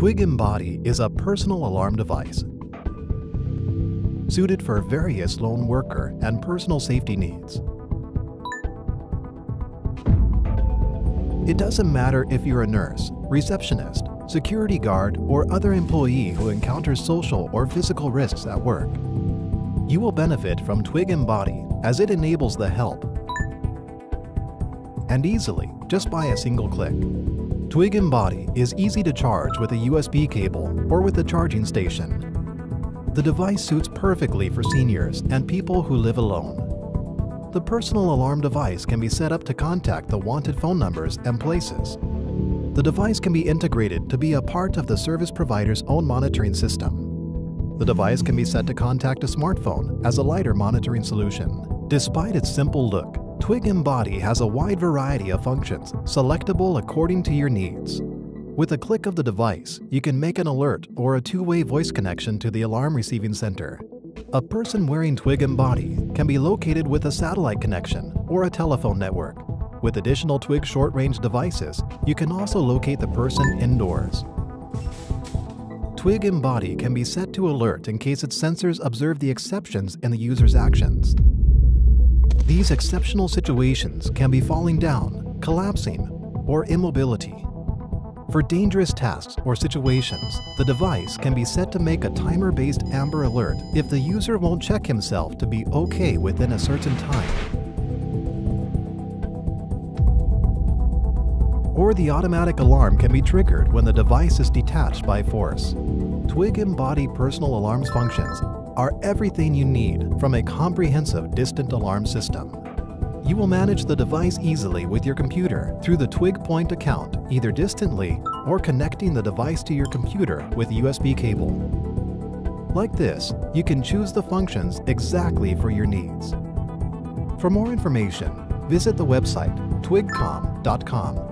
Twig Embody is a personal alarm device suited for various lone worker and personal safety needs. It doesn't matter if you're a nurse, receptionist, security guard, or other employee who encounters social or physical risks at work. You will benefit from Twig Embody as it enables the help and easily just by a single click. Twig Embody is easy to charge with a USB cable or with a charging station. The device suits perfectly for seniors and people who live alone. The personal alarm device can be set up to contact the wanted phone numbers and places. The device can be integrated to be a part of the service provider's own monitoring system. The device can be set to contact a smartphone as a lighter monitoring solution. Despite its simple look, Twig Embody has a wide variety of functions, selectable according to your needs. With a click of the device, you can make an alert or a two-way voice connection to the alarm receiving center. A person wearing Twig Embody can be located with a satellite connection or a telephone network. With additional Twig short-range devices, you can also locate the person indoors. Twig Embody can be set to alert in case its sensors observe the exceptions in the user's actions. These exceptional situations can be falling down, collapsing, or immobility. For dangerous tasks or situations, the device can be set to make a timer-based Amber Alert if the user won't check himself to be okay within a certain time. Or the automatic alarm can be triggered when the device is detached by force. Twig Embody personal alarms functions are everything you need from a comprehensive distant alarm system. You will manage the device easily with your computer through the Twig Point account, either distantly or connecting the device to your computer with USB cable. Like this, you can choose the functions exactly for your needs. For more information, visit the website twigcom.com